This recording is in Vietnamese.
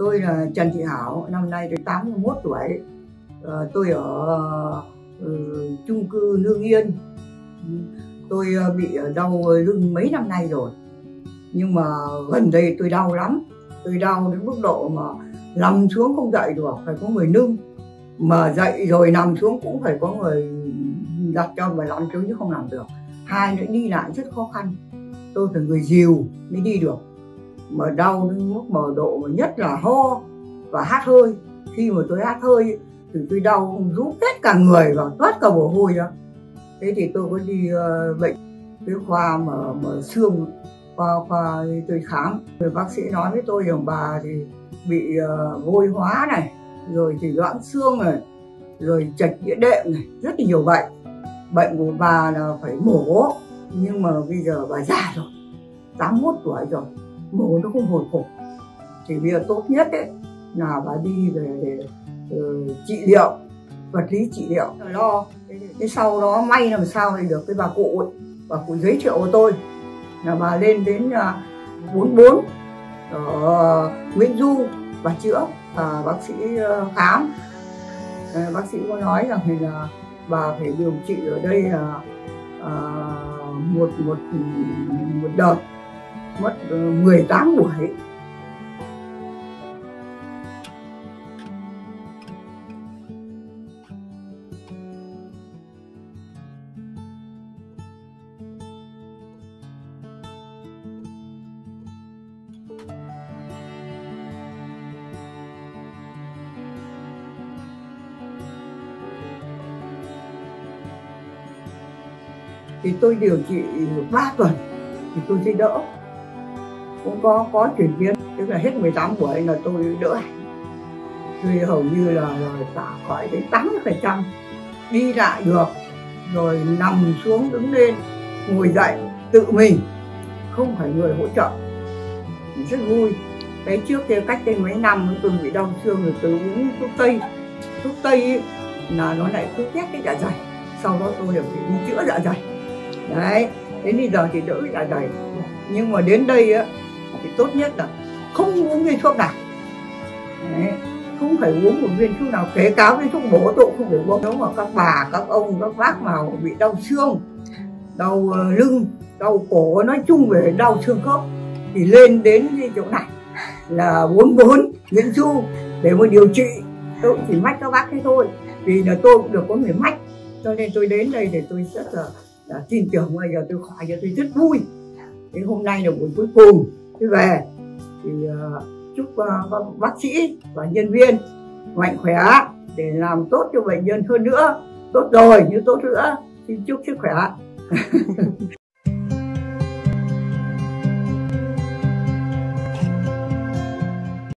Tôi là Trần Thị Hảo, năm nay tôi 81 tuổi. Ờ, tôi ở ờ, chung cư Lương Yên. Tôi ờ, bị đau lưng mấy năm nay rồi. Nhưng mà gần đây tôi đau lắm. Tôi đau đến mức độ mà nằm xuống không dậy được, phải có người nâng. Mà dậy rồi nằm xuống cũng phải có người đặt cho mà nằm xuống chứ không làm được. Hai nữa đi lại rất khó khăn. Tôi phải người dìu mới đi được mà đau đến mức mà độ mà nhất là ho và hát hơi. Khi mà tôi hát hơi thì tôi đau rút hết cả người và toát cả mồ hôi đó thế thì tôi có đi uh, bệnh cái khoa mà mà xương khoa khoa tôi khám. Rồi bác sĩ nói với tôi rằng bà thì bị ờ, uh, vôi hóa này rồi thì loãng xương này rồi trạch đĩa đệm này rất là nhiều bệnh. Bệnh của bà là phải mổ nhưng mà bây giờ bà già rồi 81 tuổi rồi mổ nó không hồi phục. Thì bây giờ tốt nhất ấy là bà đi về để uh, trị liệu vật lý trị liệu. Lo. Thế sau đó may làm sao thì được cái bà cụ ấy. Bà cụ giới thiệu của tôi là bà lên đến uh, 44 ở Nguyễn Du và chữa và bác sĩ uh, khám. Uh, bác sĩ có nói rằng thì là bà phải điều trị ở đây là uh, một một một đợt mất ờ, 18 buổi. Thì tôi điều trị 3 tuần thì tôi thấy đỡ cũng có có chuyển biến. Tức là hết 18 buổi là tôi đỡ hẳn. Tôi hầu như là, là xả khỏi đến 80 phần trăm. Đi lại được rồi nằm xuống đứng lên ngồi dậy tự mình. Không phải người hỗ trợ. Rất vui. Cái trước kia cách đây mấy năm tôi bị đau xương rồi tôi uống thuốc tây. Thuốc tây ấy, là nó lại cứ ghét cái dạ dày. Sau đó tôi được đi chữa dạ dày. Đấy đến bây giờ thì đỡ dạ dày. Nhưng mà đến đây á thì tốt nhất là không uống viên thuốc nào. Đấy. không phải uống một viên thuốc nào kể cả viên thuốc bổ tôi không phải uống. Nếu mà các bà các ông các bác mà bị đau xương đau ờ, lưng đau cổ nói chung về đau xương khớp thì lên đến cái chỗ này là bốn bốn Nguyễn Du để mà điều trị. Tôi chỉ mách các bác thế thôi vì là tôi cũng được có người mách. Cho nên tôi đến đây để tôi rất là, là tin tưởng. Bây giờ tôi khỏi giờ tôi rất vui. Đến hôm nay là buổi cuối cùng tôi về thì uh, chúc uh, bác sĩ và nhân viên mạnh khỏe để làm tốt cho bệnh nhân hơn nữa. Tốt rồi như tốt nữa. Xin chúc sức khỏe.